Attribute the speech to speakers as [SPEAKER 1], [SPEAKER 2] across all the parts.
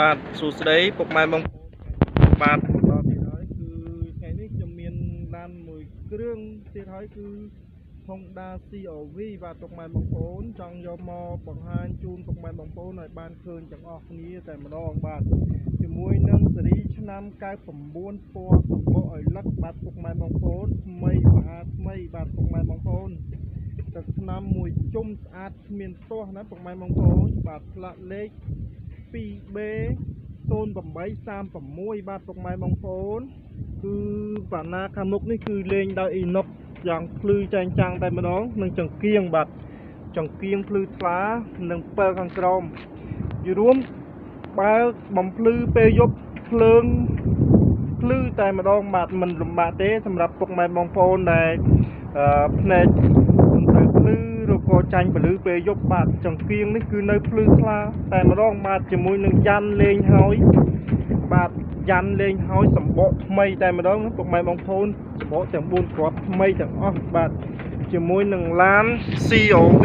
[SPEAKER 1] បាទសួស្តីពុកម៉ែបងប្អូនបាទបន្តទៀតហើយគឺថ្ងៃនេះខ្ញុំមានឡានមួយគ្រឿងទៀតហើយគឺ Honda CRV បាទពុកម៉ែបងប្អូនចង់យកមកបង្ហាញជូនពុកម៉ែបងប្អូនឲ្យបានឃើញទាំងអស់គ្នាតែម្ដងបាទជាមួយនឹងសេរីឆ្នាំ99ពណ៌សម្បកឲ្យលឹកបាទពុកម៉ែបងប្អូនថ្មីស្អាតថ្មីបាទពុកម៉ែបងប្អូនទឹកឆ្នាំមួយជុំស្អាតគ្មានទាស់ណាពុកម៉ែបងប្អូនបាទផ្លាកលេខ 2B 0836បាទពុកម៉ែបងប្អូន គឺបាណាខាងមុខនេះគឺលេងដោយអ៊ីណុកយ៉ាងភ្លឺចែងចាំងតែម្ដងនិងចង្គៀងបាទចង្គៀងភ្លឺថ្លានិងពិលខាងក្រោមយរួមបើបំភ្លឺពេលយប់ភ្លើងភ្លឺតែម្ដងបាទមិនលំបាកទេ សម្រាប់ពុកម៉ែបងប្អូនដែលអឺភ្នែកមិនត្រូវភ្លឺ ឬក៏ចាញ់ពលឺពេលយប់បាទចង្គៀងនេះគឺនៅភ្លឺថ្លាតែម្ដងបាទជាមួយនឹងយ៉ាន់លេងហើយបាទយ៉ាន់លេងហើយសម្បកថ្មីតែម្ដងណាពុកម៉ែបងប្អូនសម្បកទាំង4គ្រាប់ថ្មីទាំងអស់បាទជាមួយនឹងឡាន COV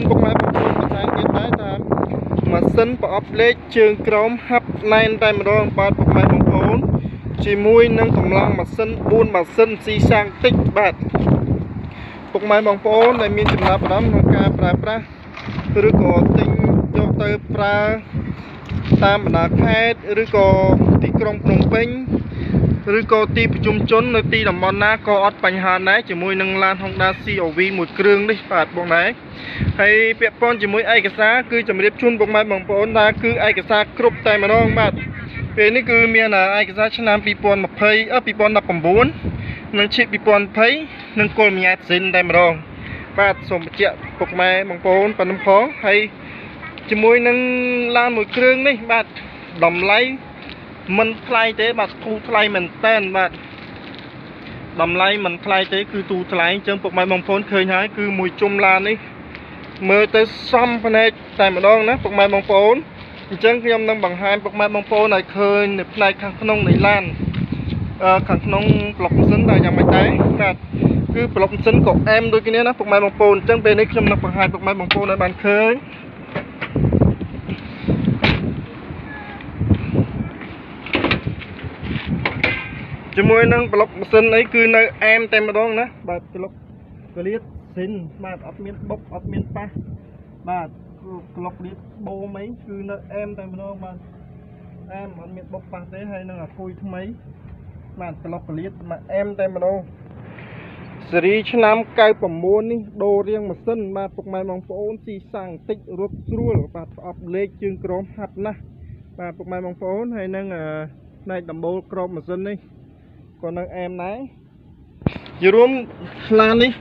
[SPEAKER 1] នពុកម៉ែបងប្អូនបន្ថែមទៀតដែរថាម៉ាស៊ីនប្រអប់លេខជើងក្រោមហាប់ណែនតែម្ដងបាទពុកម៉ែបងប្អូនជាមួយនឹងកម្លាំងម៉ាស៊ីន4ម៉ាស៊ីនស៊ីសាំងតិចបាទពុកម៉ែបងប្អូនដែលមានចំណាប់អារម្មណ៍ក្នុងការប្រើប្រាស់ឬក៏ទិញយកទៅប្រើតាមបណ្ដាខេត្តឬក៏ទីក្រុងភ្នំពេញឬក៏ទីប្រជុំជននៅទីតំបន់ណាក៏អត់បញ្ហាដែរជាមួយនឹងឡាន Honda CRV មួយគ្រឿងនេះបាទបងដែរ ហើយពាក់ព័ន្ធជាមួយឯកសារគឺជម្រាបជូនពុកម៉ែបងប្អូនថាគឺឯកសារគ្រប់តែម្ដងបាទពេលនេះគឺមានឯកសារឆ្នាំ2020អឺ2019និងឈៀប2020និងគោលមញ្ញាសិនតែម្ដងបាទសូមបញ្ជាក់ពុកម៉ែបងប្អូនប៉ុណ្ណឹងផងហើយជាមួយនឹងឡានមួយគ្រឿងនេះបាទតម្លៃមិនថ្លៃទេបាទធូរថ្លៃមែនតែនបាទតម្លៃមិនថ្លៃទេគឺទូថ្លៃអញ្ចឹងពុកម៉ែបងប្អូនឃើញហើយគឺមួយជុំឡាននេះ មើលទៅសំភ្នែកតែម្ដងណាពុកម៉ែបងប្អូនអញ្ចឹងខ្ញុំនឹងបង្ហាញពុកម៉ែបងប្អូនឲ្យឃើញនៅផ្នែកខាងក្នុងនៃឡានអឺខាងក្នុងប្លុកម៉ាស៊ីនតែយ៉ាងម៉េចដែរបាទគឺប្លុកម៉ាស៊ីនក៏អែមដូចគ្នាណាពុកម៉ែបងប្អូនអញ្ចឹងពេលនេះខ្ញុំនឹងបង្ហាញពុកម៉ែបងប្អូនឲ្យបានឃើញជាមួយនឹងប្លុកម៉ាស៊ីនអីគឺនៅអែមតែម្ដងណាបាទប្លុកកលៀត ស៊ីនបាទអត់មានបុកអត់មានប៉ះបាទក្លុកលៀបបូមអីគឺនៅអែមតែម្ដងបាទអែមអត់មានបុកប៉ះទេហើយនឹងអាគួយថ្មីបាទក្លុកលៀបមកអែមតែម្ដងសេរីឆ្នាំ99នេះដូររៀងម៉ាស៊ីនបាទពុកម៉ែបងប្អូនស៊ីសាំងតិចរត់ស្រួលបាទប្រអប់លេខជើងក្រមហាត់ណាស់បាទពុកម៉ែបងប្អូនហើយនឹងផ្នែកដំបូលក្របម៉ាស៊ីននេះក៏នៅអែមដែរជារួមឡាននេះ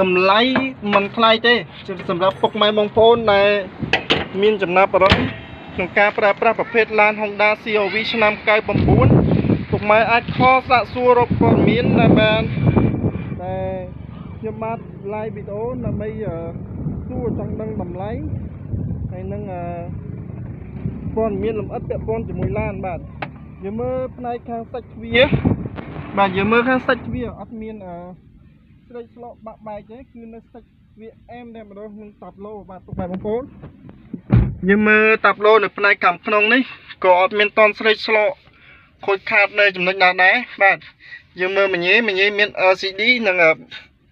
[SPEAKER 1] តម្លៃមិនថ្លៃទេសម្រាប់ពុកម៉ែបងប្អូនដែលមានចំណាប់អារម្មណ៍ក្នុងការប្រើប្រាស់ប្រភេទឡាន Honda CRV ឆ្នាំ99ពុកម៉ែអាចខលសាកសួររកព័ត៌មានដែលបានតែខ្ញុំបាទ live វីដេអូដើម្បីសួរចង់ដឹងតម្លៃហើយនឹងព័ត៌មានលម្អិតពាក់ព័ន្ធជាមួយឡានបាទយើងមើលផ្នែកខាងសាច់ទ្វារបាទយើងមើលខាងសាច់ទ្វារអត់មានអឺ ស្លេកស្លោកបាក់បែកទេគឺនៅសាច់វាអែមតែម្ដងនឹងតាប់ឡូបាទពុកម៉ែបងប្អូនយើងមើលតាប់ឡូនៅផ្នែកខាងក្នុងនេះក៏អត់មានតន់ស្រេកស្លកខូចខាតនៅចំណុចណាដែរបាទយើងមើលមញេមញេមាន LCD និង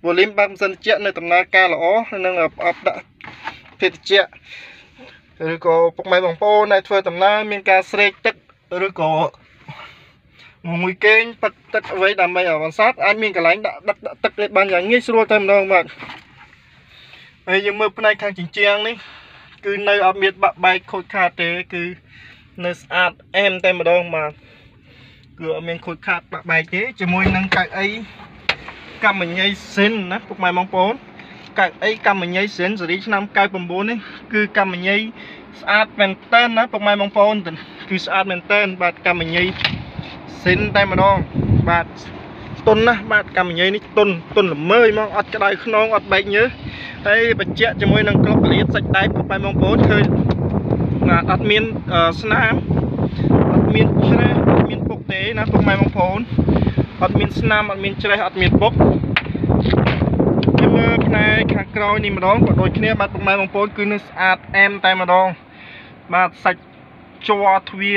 [SPEAKER 1] volume បើកម៉ាស៊ីនត្រជាក់នៅដំណើរការល្អនិងប្រអប់ដាក់ភេទជ្ជៈឬក៏ពុកម៉ែបងប្អូនដែលធ្វើដំណើរមានការស្រេកទឹកឬក៏ មួយគេងទឹកទឹកអ្វីដើម្បីឲ្យបន្សាត់អាចមានកន្លែងដាក់ដឹកដាក់ទឹកได้បានយ៉ាងងាយស្រួលតែម្ដងបាទហើយយើងមើលផ្នែកខាងជញ្ជាំងនេះ គឺនៅអត់មានបាក់បែកខូចខាតទេគឺនៅស្អាតអែមតែម្ដងបាទគឺអត់មានខូចខាតបាក់បែកទេជាមួយនឹងកៅអីកម្មញ្ញៃសិនណាពុកម៉ែបងប្អូនកៅអីកម្មញ្ញៃសិនសេរីឆ្នាំ99នេះគឺកម្មញ្ញៃស្អាតមែនតើណាពុកម៉ែបងប្អូនគឺស្អាតមែនតើបាទកម្មញ្ញៃ សិនតែម្ដងបាទទុនណាស់បាទកម្មញ្ញៃនេះទុនទុនល្មើយមកអត់ក្តៅខ្នងអត់បែកញើសហើយបញ្ជាក់ជាមួយនឹងក្លុកកលៀតសាច់ដែកពុកម៉ែបងប្អូនឃើញបាទអត់មានស្នាមអត់មានច្រេះអត់មានពុកទេណាពុកម៉ែបងប្អូនអត់មានស្នាមអត់មានច្រេះអត់មានពុកយើងមើលផ្នែកខាងក្រោយនេះម្ដងក៏ដូចគ្នាបាទពុកម៉ែបងប្អូនគឺនៅស្អាតអែមតែម្ដងបាទសាច់ជ័រទ្វា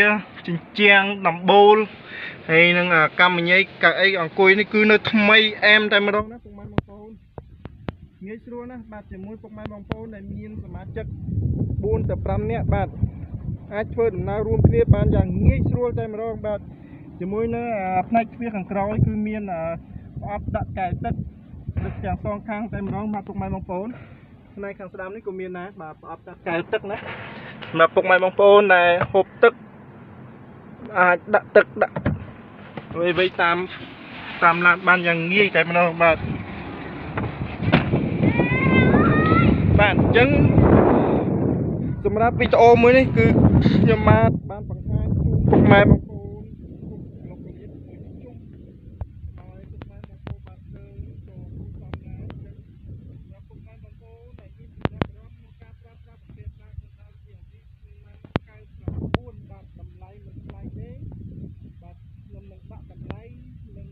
[SPEAKER 1] ជញ្ជាំងដំបូលហើយនឹងកម្មញ័យកៅអីអង្គុយនេះគឺនៅថ្មីអែមតែម្ដងណាពុកម៉ែបងប្អូនងាយស្រួលណាស់បាទជាមួយពុកម៉ែបងប្អូនដែលមានសមាជិក4ទៅ5នាក់បាទអាចធ្វើដំណើររួមគ្នាបានយ៉ាងងាយស្រួលតែម្ដងបាទជាមួយនៅផ្នែកទ្វារខាងក្រោយគឺមានប្រអប់ដាក់កែទឹកទឹកទាំងសងខាងតែម្ដងបាទពុកម៉ែបងប្អូនផ្នែកខាងស្ដាំនេះក៏មានដែរបាទប្រអប់ដាក់កែទឹកណាសម្រាប់ពុកម៉ែបងប្អូនដែលហូបទឹក អាចដាក់ទឹកដាក់អ្វីៗតាមតាមឡានបានយ៉ាងងាយតែម្ដងបាទបាទអញ្ចឹងសម្រាប់វីដេអូមួយនេះគឺខ្ញុំបាទបានបង្ហាញជូនពុកម៉ែបងប្អូនលោកកលៀតមួយជុំហើយពុកម៉ែបងប្អូនបាទឃើញចូលសំណាញ់សម្រាប់ពុកម៉ែបងប្អូនដែលមានចំណាប់អារម្មណ៍ក្នុងការប្រើប្រាស់ប្រភេទឡានក្នុងដើមជាអាជីពគឺ99បាទតម្លៃមិនថ្លៃទេបាទខ្ញុំនឹងដាក់តម្លៃនឹង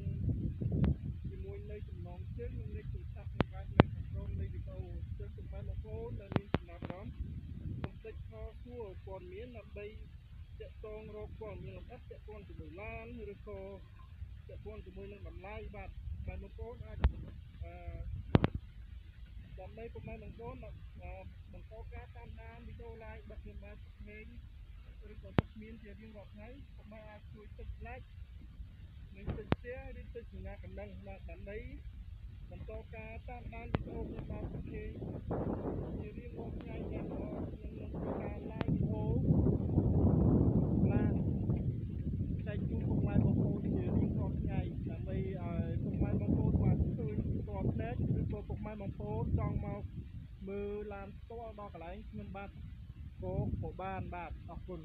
[SPEAKER 1] ជាមួយនៅចំណងជើងនិងលេខទូរស័ព្ទនៅខាងនៅខាងក្រោមនៃវីដេអូចុះពុកម៉ែបងប្អូនដែលមានចំណាប់អារម្មណ៍កុំភ្លេចខលសួរព័ត៌ មានដើម្បីតាក់ទងរកព័ត៌មានលម្អិតតាក់ទងជាមួយឡានឬក៏តាក់ទងជាមួយនឹងតម្លៃបាទបាទបងប្អូនអាចអឺដើម្បីពុកម៉ែបងប្អូនបន្តការតាមដានវីដេអូ live របស់ខ្ញុំបាទថ្ងៃឬក៏ទឹកមានជារៀងរាល់ថ្ងៃពុកម៉ែអាចជួយទឹក like និងទឹក share ឬទឹកសញ្ញាកណ្ដឹងបាទដើម្បី បន្តការតាមដានវីដេអូខ្ញុំបាទជាជារៀងរាល់ថ្ងៃយ៉ាងល្អខ្ញុំនឹងធ្វើការ live វីដេអូឡានចែកជូនពុកម៉ែបងប្អូនជារៀងរាល់ថ្ងៃដើម្បីឲ្យពុកម៉ែបងប្អូនបានឃើញផ្ទាល់ភ្នែកឬក៏ពុកម៉ែបងប្អូនចង់មកមើលឡានផ្ទាល់ដល់កន្លែងខ្ញុំបាទក៏ក៏បានបាទអរគុណ